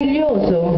meraviglioso